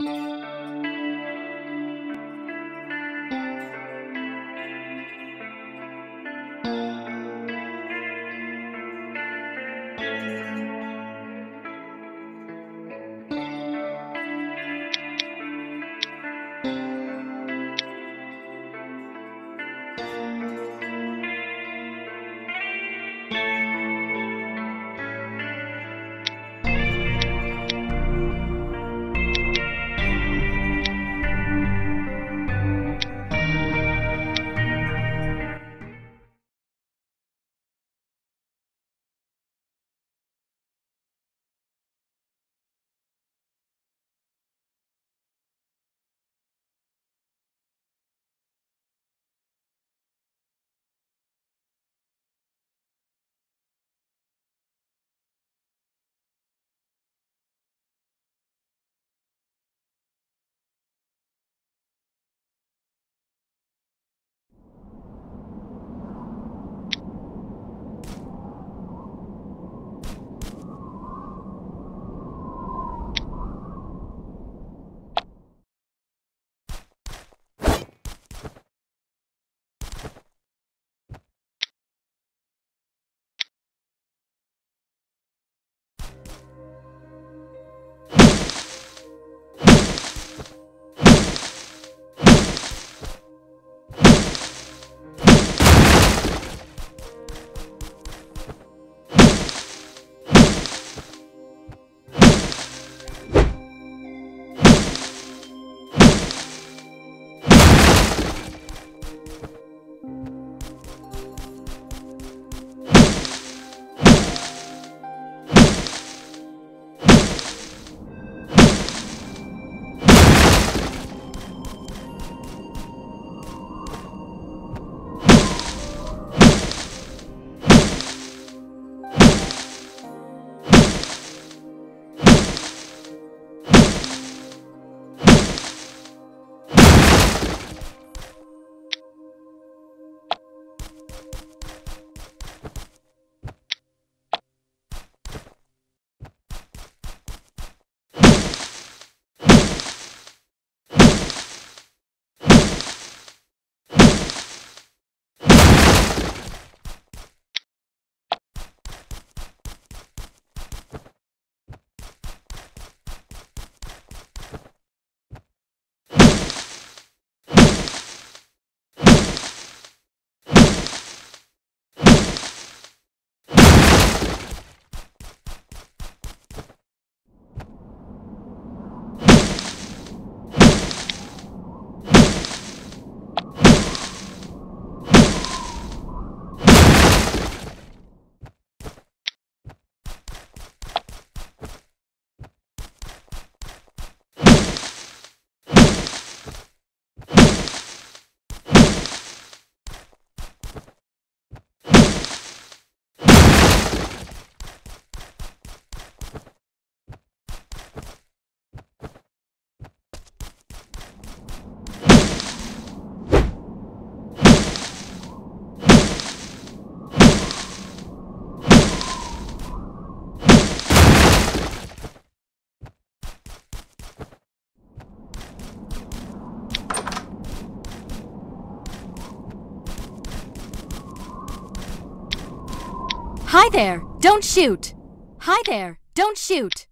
Música Hi there! Don't shoot! Hi there! Don't shoot!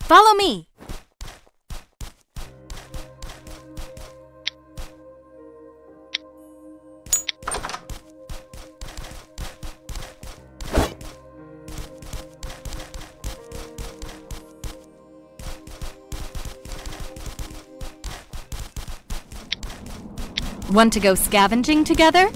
Follow me! Want to go scavenging together?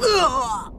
呃啊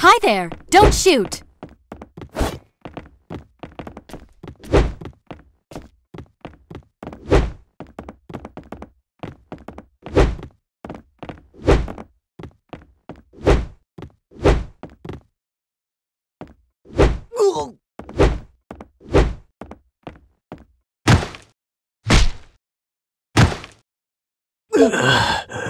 Hi there! Don't shoot! Ugh!